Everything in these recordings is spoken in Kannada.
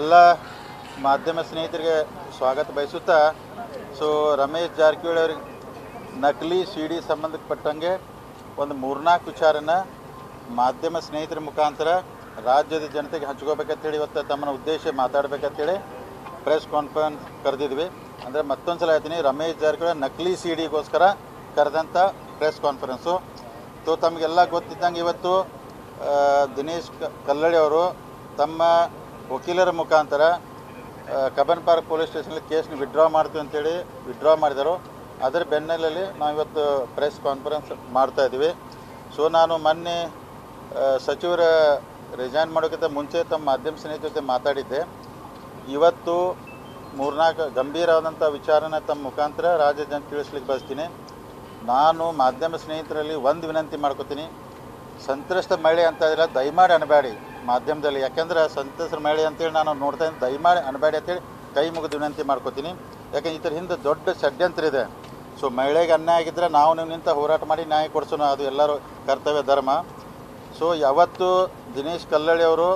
ಎಲ್ಲ ಮಾಧ್ಯಮ ಸ್ನೇಹಿತರಿಗೆ ಸ್ವಾಗತ ಬಯಸುತ್ತಾ ಸೊ ರಮೇಶ್ ಜಾರಕಿಹೊಳಿ ಅವ್ರಿಗೆ ನಕಲಿ ಸಿ ಡಿ ಸಂಬಂಧಪಟ್ಟಂಗೆ ಒಂದು ಮೂರ್ನಾಲ್ಕು ವಿಚಾರನ ಮಾಧ್ಯಮ ಸ್ನೇಹಿತರ ಮುಖಾಂತರ ರಾಜ್ಯದ ಜನತೆಗೆ ಹಂಚ್ಕೋಬೇಕಂತೇಳಿ ಇವತ್ತು ತಮ್ಮನ ಉದ್ದೇಶ ಮಾತಾಡಬೇಕಂತೇಳಿ ಪ್ರೆಸ್ ಕಾನ್ಫರೆನ್ಸ್ ಕರೆದಿದ್ವಿ. ಅಂದರೆ ಮತ್ತೊಂದು ಸಲ ಹೇಳ್ತೀನಿ, ರಮೇಶ್ ಜಾರಕಿಹೊಳಿ ನಕಲಿ ಸಿ ಡಿಗೋಸ್ಕರ ಕರೆದಂಥ ಪ್ರೆಸ್ ಕಾನ್ಫರೆನ್ಸು ಸೊ ತಮಗೆಲ್ಲ ಗೊತ್ತಿದ್ದಂಗೆ ಇವತ್ತು ದಿನೇಶ್ ಕಲ್ಲಡಿ ಅವರು ತಮ್ಮ ವಕೀಲರ ಮುಖಾಂತರ ಕಬನ್ ಪಾರ್ಕ್ ಪೊಲೀಸ್ ಸ್ಟೇಷನಲ್ಲಿ ಕೇಸ್ನ ವಿಡ್ರಾ ಮಾಡ್ತೀವಿ ಅಂತೇಳಿ ವಿಡ್ರಾ ಮಾಡಿದರು. ಅದರ ಬೆನ್ನಲ್ಲಲ್ಲಿ ನಾವು ಇವತ್ತು ಪ್ರೆಸ್ ಕಾನ್ಫರೆನ್ಸ್ ಮಾಡ್ತಾ ಇದ್ದೀವಿ. ಸೊ ನಾನು ಮೊನ್ನೆ ಸಚಿವರ ರಿಸೈನ್ ಮಾಡೋಕ್ಕಿಂತ ಮುಂಚೆ ತಮ್ಮ ಮಾಧ್ಯಮ ಸ್ನೇಹಿತರ ಜೊತೆ ಮಾತಾಡಿದ್ದೆ. ಇವತ್ತು ಮೂರ್ನಾಲ್ಕು ಗಂಭೀರವಾದಂಥ ವಿಚಾರನ ತಮ್ಮ ಮುಖಾಂತರ ರಾಜ್ಯ ಜನ ತಿಳಿಸ್ಲಿಕ್ಕೆ ಬಯಸ್ತೀನಿ. ನಾನು ಮಾಧ್ಯಮ ಸ್ನೇಹಿತರಲ್ಲಿ ಒಂದು ವಿನಂತಿ ಮಾಡ್ಕೋತೀನಿ. ಸಂತ್ರಸ್ತ ಮಹಿಳೆ ಅಂತ ಇದ್ರೆ ದಯಮಾಡಿ ಅನಬೇಡಿ. ಮಾಧ್ಯಮದಲ್ಲಿ. ಯಾಕೆಂದ್ರೆ ಸಂತಸ್ರ ಮಹಿಳೆ ಅಂತೇಳಿ ನಾನು ನೋಡ್ತಾ ಇದ್ದೀನಿ. ದಯಮಾಡಿ, ಅನಬೇಡಿ ಅಂತೇಳಿ ಕೈ ಮುಗಿದು ವಿನಂತಿ ಮಾಡ್ಕೋತೀನಿ. ಯಾಕಂದ್ರೆ ಇದ್ರ ಹಿಂದೆ ದೊಡ್ಡ ಷಡ್ಯಂತ್ರ ಇದೆ. ಸೊ ಮಹಿಳೆಗೆ ಅನ್ಯಾಯ ಆಗಿದ್ದರೆ ನಾವು ನೀವು ನಿಂತ ಹೋರಾಟ ಮಾಡಿ ನ್ಯಾಯ ಕೊಡಿಸೋಣ. ಅದು ಎಲ್ಲರೂ ಕರ್ತವ್ಯ, ಧರ್ಮ. ಸೊ ಯಾವತ್ತು ದಿನೇಶ್ ಕಲ್ಲಳ್ಳಿ ಅವರು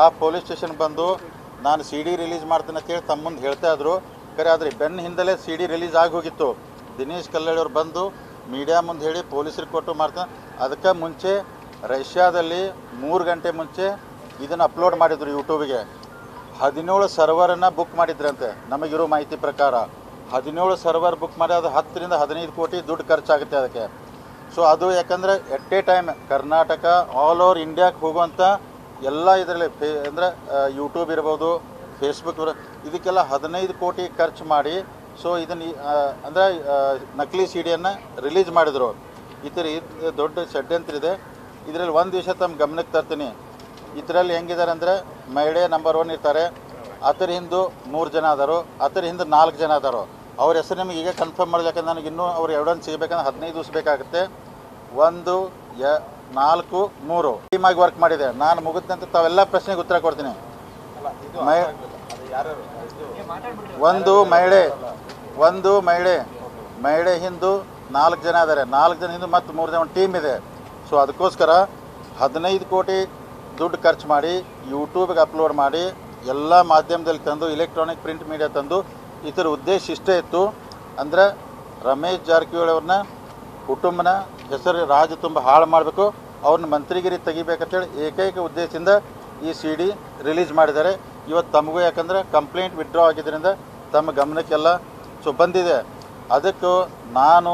ಆ ಪೊಲೀಸ್ ಸ್ಟೇಷನ್ ಬಂದು, ನಾನು ಸಿ ಡಿ ರಿಲೀಸ್ ಮಾಡ್ತೇನೆ ಅಂತೇಳಿ ತಮ್ಮ ಮುಂದೆ ಹೇಳ್ತಾ ಇದ್ರು. ಖರೆ, ಆದರೆ ಬೆನ್ನ ಹಿಂದಲೇ ಸಿ ಡಿ ರಿಲೀಸ್ ಆಗಿ ಹೋಗಿತ್ತು. ದಿನೇಶ್ ಕಲ್ಲಳ್ಳಿ ಅವರು ಬಂದು ಮೀಡಿಯಾ ಮುಂದೆ ಹೇಳಿ ಪೊಲೀಸರಿಗೆ ಕೊಟ್ಟು ಮಾಡ್ತಾನೆ ಅದಕ್ಕೆ ಮುಂಚೆ ರಷ್ಯಾದಲ್ಲಿ ಮೂರು ಗಂಟೆ ಮುಂಚೆ ಇದನ್ನು ಅಪ್ಲೋಡ್ ಮಾಡಿದ್ರು ಯೂಟ್ಯೂಬಿಗೆ ಹದಿನೇಳು ಸರ್ವರನ್ನು ಬುಕ್ ಮಾಡಿದ್ರಂತೆ. ನಮಗಿರೋ ಮಾಹಿತಿ ಪ್ರಕಾರ. ಹದಿನೇಳು ಸರ್ವರ್ ಬುಕ್ ಮಾಡಿ ಅದು ಹತ್ತರಿಂದ ಹದಿನೈದು ಕೋಟಿ ದುಡ್ಡು ಖರ್ಚಾಗುತ್ತೆ ಅದಕ್ಕೆ. ಸೊ ಅದು ಯಾಕಂದರೆ at a time Karnataka all over ಇಂಡಿಯಾಕ್ಕೆ ಹೋಗುವಂಥ ಎಲ್ಲ ಇದರಲ್ಲಿ, ಫೇ, ಅಂದರೆ ಯೂಟ್ಯೂಬ್ ಇರ್ಬೋದು ಫೇಸ್ಬುಕ್ ಇದಕ್ಕೆಲ್ಲ ಹದಿನೈದು ಕೋಟಿ ಖರ್ಚು ಮಾಡಿ ಸೊ ಇದನ್ನು ಅಂದರೆ ನಕಲಿ ಸಿ ಡಿಯನ್ನು ರಿಲೀಸ್ ಮಾಡಿದರು. ಈ ಥರ ದೊಡ್ಡ ಷಡ್ಯಂತ್ರ ಇದೆ. ಇದರಲ್ಲಿ ಒಂದು ದಿವಸ ತಮ್ಮ ಗಮನಕ್ಕೆ ತರ್ತೀನಿ. ಇದರಲ್ಲಿ ಹೆಂಗಿದ್ದಾರೆ ಅಂದರೆ ಮಹಿಳೆ ನಂಬರ್ ಒನ್ ಇರ್ತಾರೆ. ಆತರ ಹಿಂದು ಮೂರು ಜನ ಅದಾರು ಆತರ ಹಿಂದೆ ನಾಲ್ಕು ಜನ ಅದಾರು ಅವ್ರ ಹೆಸರು ನಿಮಗೆ ಈಗ ಕನ್ಫರ್ಮ್ ಮಾಡಬೇಕಂದ್ರೆ ನನಗೆ ಇನ್ನೂ ಅವ್ರ ಎವಿಡೆನ್ಸ್ ಸಿಗಬೇಕಂದ್ರೆ ಹದಿನೈದು ದಿವಸ ಬೇಕಾಗುತ್ತೆ. ಒಂದು ಯ ನಾಲ್ಕು ಮೂರು. ಆಗಿ ವರ್ಕ್ ಮಾಡಿದೆ. ನಾನು ಮುಗಿದಂತೆ ತಾವೆಲ್ಲ ಪ್ರಶ್ನೆಗೆ ಉತ್ತರ ಕೊಡ್ತೀನಿ. ಒಂದು ಮಹಿಳೆ. ಒಂದು ಮಹಿಳೆ. ಮಹಿಳೆ ಹಿಂದು ನಾಲ್ಕು ಜನ ಇದ್ದಾರೆ. ನಾಲ್ಕು ಜನ ಹಿಂದೂ ಮತ್ತು ಮೂರು ಜನ ಒಂದು ಟೀಮ್ ಇದೆ. ಸೊ ಅದಕ್ಕೋಸ್ಕರ ಹದಿನೈದು ಕೋಟಿ ದುಡ್ಡು ಖರ್ಚು ಮಾಡಿ ಯೂಟ್ಯೂಬ್ಗೆ ಅಪ್ಲೋಡ್ ಮಾಡಿ, ಎಲ್ಲ ಮಾಧ್ಯಮದಲ್ಲಿ ತಂದು ಇಲೆಕ್ಟ್ರಾನಿಕ್ ಪ್ರಿಂಟ್ ಮೀಡಿಯಾ ತಂದು ಇದರ ಉದ್ದೇಶ ಇಷ್ಟೇ ಇತ್ತು. ಅಂದರೆ ರಮೇಶ್ ಜಾರಕಿಹೊಳಿ ಅವ್ರನ್ನ, ಕುಟುಂಬನ, ಹೆಸರು ರಾಜ ತುಂಬ ಹಾಳು ಮಾಡಬೇಕು, ಅವ್ರನ್ನ ಮಂತ್ರಿಗಿರಿ ತೆಗಿಬೇಕಂತೇಳಿ ಏಕೈಕ ಉದ್ದೇಶದಿಂದ ಈ ಸಿ ಡಿ ರಿಲೀಸ್ ಮಾಡಿದ್ದಾರೆ. ಇವತ್ತು ತಮಗೂ ಯಾಕಂದರೆ ಕಂಪ್ಲೇಂಟ್ ವಿಡ್ರಾ ಆಗಿದ್ದರಿಂದ ತಮ್ಮ ಗಮನಕ್ಕೆಲ್ಲ ಸೊ ಬಂದಿದೆ. ಅದಕ್ಕೂ ನಾನು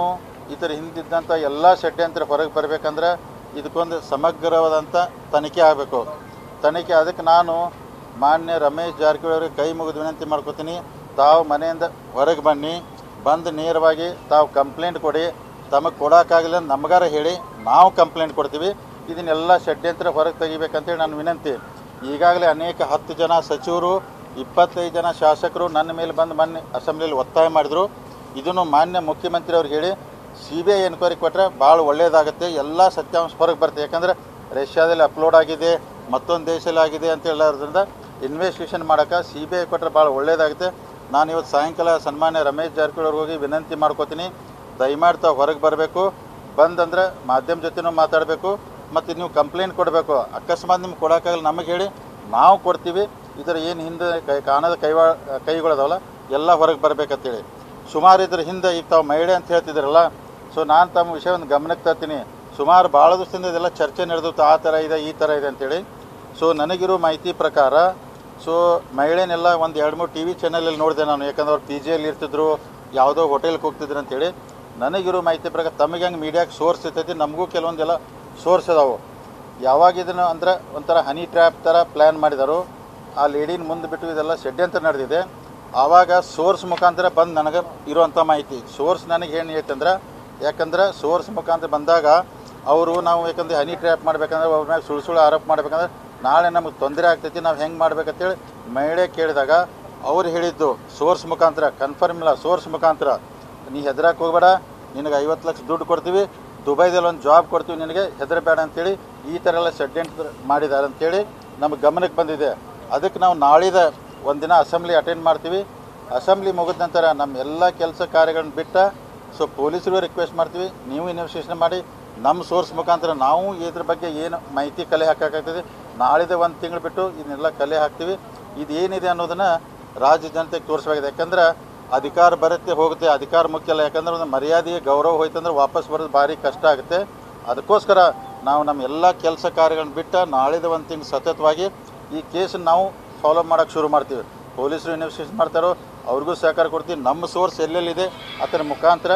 ಈ ಥರ ಹಿಂದಿದ್ದಂಥ ಎಲ್ಲ ಷಡ್ಯಂತ್ರ ಹೊರಗೆ ಬರಬೇಕಂದ್ರೆ ಇದಕ್ಕೊಂದು ಸಮಗ್ರವಾದಂಥ ತನಿಖೆ ಆಗಬೇಕು. ತನಿಖೆ ಅದಕ್ಕೆ ನಾನು ಮಾನ್ಯ ರಮೇಶ್ ಜಾರಕಿಹೊಳಿ ಕೈ ಮುಗಿದು ವಿನಂತಿ ಮಾಡ್ಕೋತೀನಿ. ತಾವು ಮನೆಯಿಂದ ಹೊರಗೆ ಬನ್ನಿ. ಬಂದು ನೇರವಾಗಿ ತಾವು ಕಂಪ್ಲೇಂಟ್ ಕೊಡಿ. ತಮಗೆ ಕೊಡೋಕ್ಕಾಗಲಿಲ್ಲ ನಮಗಾರ ಹೇಳಿ ನಾವು ಕಂಪ್ಲೇಂಟ್ ಕೊಡ್ತೀವಿ. ಇದನ್ನೆಲ್ಲ ಷಡ್ಯಂತ್ರ ಹೊರಗೆ ತೆಗಿಬೇಕಂತೇಳಿ ನಾನು ವಿನಂತಿ. ಈಗಾಗಲೇ ಅನೇಕ ಹತ್ತು ಜನ ಸಚಿವರು, ಇಪ್ಪತ್ತೈದು ಜನ ಶಾಸಕರು ನನ್ನ ಮೇಲೆ ಬಂದು ಮೊನ್ನೆ ಅಸೆಂಬ್ಲಿಯಲ್ಲಿ ಒತ್ತಾಯ ಮಾಡಿದರು. ಇದನ್ನು ಮಾನ್ಯ ಮುಖ್ಯಮಂತ್ರಿ ಅವ್ರಿಗೆ ಹೇಳಿ ಸಿ ಬಿ ಐ ಎನ್ಕ್ವೈರಿ ಕೊಟ್ಟರೆ ಭಾಳ ಒಳ್ಳೆಯದಾಗುತ್ತೆ ಎಲ್ಲ ಸತ್ಯಾಂಶ ಹೊರಗೆ ಬರುತ್ತೆ. ಯಾಕಂದರೆ ರಷ್ಯಾದಲ್ಲಿ ಅಪ್ಲೋಡ್ ಆಗಿದೆ, ಮತ್ತೊಂದು ದೇಶದಲ್ಲಿ ಆಗಿದೆ ಅಂತ ಹೇಳೋದ್ರಿಂದ ಇನ್ವೆಸ್ಟಿಗೇಷನ್ ಮಾಡೋಕೆ ಸಿ ಬಿ ಐ ಕೊಟ್ಟರೆ ಭಾಳ ಒಳ್ಳೆಯದಾಗುತ್ತೆ ನಾನು ಇವತ್ತು ಸಾಯಂಕಾಲ ಸನ್ಮಾನ್ಯ ರಮೇಶ್ ಜಾರಕಿಹೊಳಿ ಹೋಗಿ ವಿನಂತಿ ಮಾಡ್ಕೋತೀನಿ. ದಯಮಾಡಿ ತಾವು ಹೊರಗೆ ಬರಬೇಕು. ಬಂದಂದರೆ ಮಾಧ್ಯಮ ಜೊತೆನೂ ಮಾತಾಡಬೇಕು. ಮತ್ತು ನೀವು ಕಂಪ್ಲೇಂಟ್ ಕೊಡಬೇಕು. ಅಕಸ್ಮಾತ್ ನಿಮ್ಗೆ ಕೊಡೋಕ್ಕಾಗಲ್ಲ ನಮಗೆ ಹೇಳಿ. ನಾವು ಕೊಡ್ತೀವಿ. ಇದರ ಏನು ಹಿಂದೆ ಕೈ ಕಾಣದ ಕೈವಾ ಕೈಗಳದವಲ್ಲ ಎಲ್ಲ ಹೊರಗೆ ಬರಬೇಕಂತೇಳಿ. ಸುಮಾರು ಇದ್ರ ಹಿಂದೆ ಈಗ ತಾವು ಮಹಿಳೆ ಅಂತ ಹೇಳ್ತಿದ್ದೀರಲ್ಲ ಸೊ ನಾನು ತಮ್ಮ ವಿಷಯ ಒಂದು ಗಮನಕ್ಕೆ ತರ್ತೀನಿ. ಸುಮಾರು ಭಾಳ ದಿವಸದಿಂದ ಇದೆಲ್ಲ ಚರ್ಚೆ ನಡೆದಿತ್ತು. ಆ ಥರ ಇದೆ, ಈ ಥರ ಇದೆ ಅಂತೇಳಿ. ಸೊ ನನಗಿರೋ ಮಾಹಿತಿ ಪ್ರಕಾರ ಸೊ ಮಹಿಳೆನೆಲ್ಲ ಒಂದು ಎರಡು ಮೂರು ಟಿ ವಿ ಚಾನಲಲ್ಲಿ ನೋಡಿದೆ ನಾನು. ಯಾಕಂದ್ರೆ ಅವ್ರು ಪಿ ಜಿಯಲ್ಲಿ ಇರ್ತಿದ್ರು, ಯಾವುದೋ ಹೋಟೆಲ್ಗೆ ಹೋಗ್ತಿದ್ರು ಅಂತೇಳಿ. ನನಗಿರೋ ಮಾಹಿತಿ ಪ್ರಕಾರ, ತಮಗೆ ಹಂಗೆ ಮೀಡಿಯಾಗೆ ಸೋರ್ಸ್ ಇರ್ತೈತಿ, ನಮಗೂ ಕೆಲವೊಂದೆಲ್ಲ ಸೋರ್ಸ್ ಅದಾವು ಯಾವಾಗ ಇದನ್ನು ಅಂದ್ರೆ ಒಂಥರ ಹನಿ ಟ್ರ್ಯಾಪ್ ಥರ ಪ್ಲ್ಯಾನ್ ಮಾಡಿದರು. ಆ ಲೇಡಿನ ಮುಂದೆ ಬಿಟ್ಟು ಇದೆಲ್ಲ ಷಡ್ಯಂತ್ರ ನಡೆದಿದೆ. ಆವಾಗ ಸೋರ್ಸ್ ಮುಖಾಂತರ ಬಂದು ನನಗೆ ಇರುವಂಥ ಮಾಹಿತಿ. ಸೋರ್ಸ್ ನನಗೆ ಏನು ಹೇಳ್ತಂದ್ರೆ ಯಾಕಂದ್ರೆ ಸೋರ್ಸ್ ಮುಖಾಂತರ ಬಂದಾಗ ಅವರು ನಾವು ಯಾಕಂದ್ರೆ ಹನಿ ಟ್ರ್ಯಾಪ್ ಮಾಡ್ಬೇಕಂದ್ರೆ ಅವ್ರ ಮ್ಯಾಗ ಸುಳ್ಳು ಸುಳ್ಳು ಆರೋಪ ಮಾಡ್ಬೇಕಂದ್ರೆ ನಾಳೆ ನಮಗೆ ತೊಂದರೆ ಆಗ್ತೈತಿ, ನಾವು ಹೆಂಗೆ ಮಾಡ್ಬೇಕಂತೇಳಿ ಮಹಿಳೆ ಕೇಳಿದಾಗ ಅವ್ರು ಹೇಳಿದ್ದು ಸೋರ್ಸ್ ಮುಖಾಂತರ ಕನ್ಫರ್ಮ್ ಇಲ್ಲ, ಸೋರ್ಸ್ ಮುಖಾಂತರ. ನೀ ಹೆದರಕ್ಕೆ ಹೋಗ್ಬೇಡ, ನಿನಗೆ ಐವತ್ತು ಲಕ್ಷ ದುಡ್ಡು ಕೊಡ್ತೀವಿ ದುಬೈದಲ್ಲಿ ಒಂದು ಜಾಬ್ ಕೊಡ್ತೀವಿ, ನಿನಗೆ ಹೆದರಬೇಡ ಅಂತೇಳಿ ಈ ಥರ ಎಲ್ಲ ಷಡ್ಯಂತ್ರ ಮಾಡಿದ್ದಾರೆ ಅಂತೇಳಿ ನಮಗೆ ಗಮನಕ್ಕೆ ಬಂದಿದೆ. ಅದಕ್ಕೆ ನಾವು ನಾಳಿದ ಒಂದಿನ ಅಸೆಂಬ್ಲಿ ಅಟೆಂಡ್ ಮಾಡ್ತೀವಿ. ಅಸೆಂಬ್ಲಿ ಮುಗಿದ ನಂತರ ನಮ್ಮ ಎಲ್ಲ ಕೆಲಸ ಕಾರ್ಯಗಳನ್ನ ಬಿಟ್ಟ ಸೊ ಪೊಲೀಸರಿಗೂ ರಿಕ್ವೆಸ್ಟ್ ಮಾಡ್ತೀವಿ. ನೀವು ಇನ್ವೆಸ್ಟಿಗೇಷನ್ ಮಾಡಿ. ನಮ್ಮ ಸೋರ್ಸ್ ಮುಖಾಂತರ ನಾವು ಇದ್ರ ಬಗ್ಗೆ ಏನು ಮಾಹಿತಿ ಕಲೆ ಹಾಕೋಕ್ಕಾಗ್ತದೆ. ನಾಳಿದ ಒಂದು ತಿಂಗಳು ಬಿಟ್ಟು ಇದನ್ನೆಲ್ಲ ಕಲೆ ಹಾಕ್ತೀವಿ. ಇದು ಏನಿದೆ ಅನ್ನೋದನ್ನು ರಾಜ್ಯ ಜನತೆಗೆ ತೋರಿಸಬೇಕಾಗಿದೆ. ಯಾಕಂದ್ರೆ ಅಧಿಕಾರ ಬರುತ್ತೆ, ಹೋಗುತ್ತೆ. ಅಧಿಕಾರ ಮುಖ್ಯ ಅಲ್ಲ. ಯಾಕಂದ್ರೆ ಒಂದು ಮರ್ಯಾದೆ ಗೌರವ ಹೋಯ್ತಂದ್ರೆ ವಾಪಸ್ ಬರೋದು ಭಾರಿ ಕಷ್ಟ ಆಗುತ್ತೆ. ಅದಕ್ಕೋಸ್ಕರ ನಾವು ನಮ್ಮ ಎಲ್ಲ ಕೆಲಸ ಕಾರ್ಯಗಳನ್ನ ಬಿಟ್ಟು ನಾಳಿದ ಒಂದು ತಿಂಗಳು ಸತತವಾಗಿ ಈ ಕೇಸನ್ನು ನಾವು ಫಾಲೋ ಮಾಡೋಕ್ಕೆ ಶುರು ಮಾಡ್ತೀವಿ. ಪೊಲೀಸರು ಇನ್ವೆಸ್ಟಿಗೇಷನ್ ಮಾಡ್ತಾರೋ ಅವ್ರಿಗೂ ಸಹಕಾರ ಕೊಡ್ತೀವಿ. ನಮ್ಮ ಸೋರ್ಸ್ ಎಲ್ಲೆಲ್ಲಿದೆ, ಅದರ ಮುಖಾಂತರ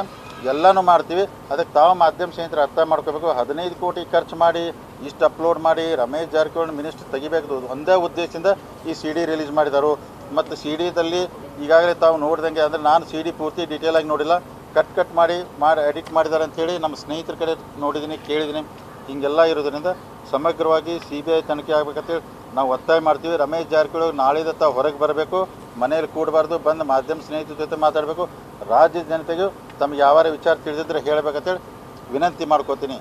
ಎಲ್ಲನೂ ಮಾಡ್ತೀವಿ. ಅದಕ್ಕೆ ತಾವು ಮಾಧ್ಯಮ ಸ್ನೇಹಿತರು ಅರ್ಥ ಮಾಡ್ಕೋಬೇಕು. ಹದಿನೈದು ಕೋಟಿ ಖರ್ಚು ಮಾಡಿ, ಇಷ್ಟು ಅಪ್ಲೋಡ್ ಮಾಡಿ, ರಮೇಶ್ ಜಾರಕಿಹೊಳಿ ಮಿನಿಸ್ಟರ್ ತೆಗಿಬೇಕು ಒಂದೇ ಉದ್ದೇಶದಿಂದ ಈ ಸಿ ಡಿ ರಿಲೀಸ್ ಮಾಡಿದರು. ಮತ್ತು ಸಿ ಡಿದಲ್ಲಿ ಈಗಾಗಲೇ ತಾವು ನೋಡ್ದಂಗೆ ಅಂದರೆ ನಾನು ಸಿ ಡಿ ಪೂರ್ತಿ ಆಗಿ ನೋಡಿಲ್ಲ. ಕಟ್ ಕಟ್ ಮಾಡಿ ಮಾಡಿ ಎಡಿಟ್ ಮಾಡಿದ್ದಾರೆ ಅಂಥೇಳಿ ನಮ್ಮ ಸ್ನೇಹಿತರ ಕಡೆ ನೋಡಿದ್ದೀನಿ, ಕೇಳಿದ್ದೀನಿ. ಹೀಗೆಲ್ಲ ಇರೋದರಿಂದ ಸಮಗ್ರವಾಗಿ ಸಿ ಬಿ ಐ ತನಿಖೆ ಆಗಬೇಕಂತೇಳಿ ನಾವು ಒತ್ತಾಯ ಮಾಡ್ತೀವಿ. ರಮೇಶ್ ಜಾರಕಿಹೊಳಿ ನಾಳೆದ ತಾವು ಹೊರಗೆ ಬರಬೇಕು. ಮನೇಲಿ ಕೂಡಬಾರ್ದು, ಬಂದು ಮಾಧ್ಯಮ ಸ್ನೇಹಿತರ ಜೊತೆ ಮಾತಾಡಬೇಕು. ರಾಜ್ಯದ ಜನತೆಗೂ ತಮಗೆ ಯಾವ ವಿಚಾರ ತಿಳಿದಿದ್ರೆ ಹೇಳಬೇಕಂತೇಳಿ ವಿನಂತಿ ಮಾಡ್ಕೋತೀನಿ.